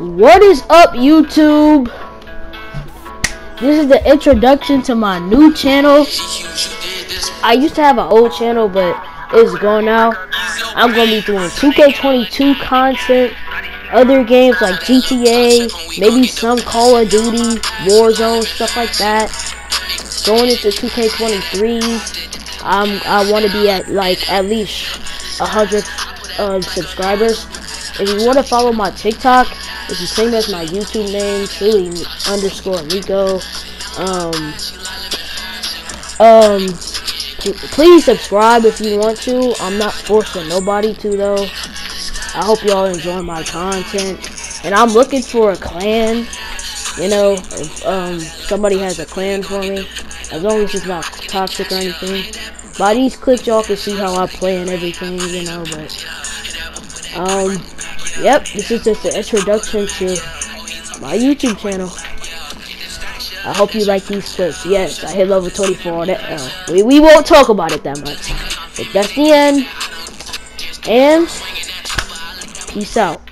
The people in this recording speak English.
What is up, YouTube? This is the introduction to my new channel. I used to have an old channel, but it's gone now. I'm gonna be doing 2K22 content, other games like GTA, maybe some Call of Duty, Warzone, stuff like that. Going into 2K23, um, I want to be at like at least 100 uh, subscribers. If you want to follow my TikTok, it's the same as my YouTube name, Truly underscore Meiko. Um, um, please subscribe if you want to. I'm not forcing nobody to though. I hope y'all enjoy my content. And I'm looking for a clan. You know, if um, somebody has a clan for me, as long as it's not toxic or anything. By these clips, y'all can see how I play and everything, you know, but, um, Yep, this is just the introduction to my YouTube channel. I hope you like these clips. Yes, I hit level 24. That, uh, we, we won't talk about it that much. But that's the end. And peace out.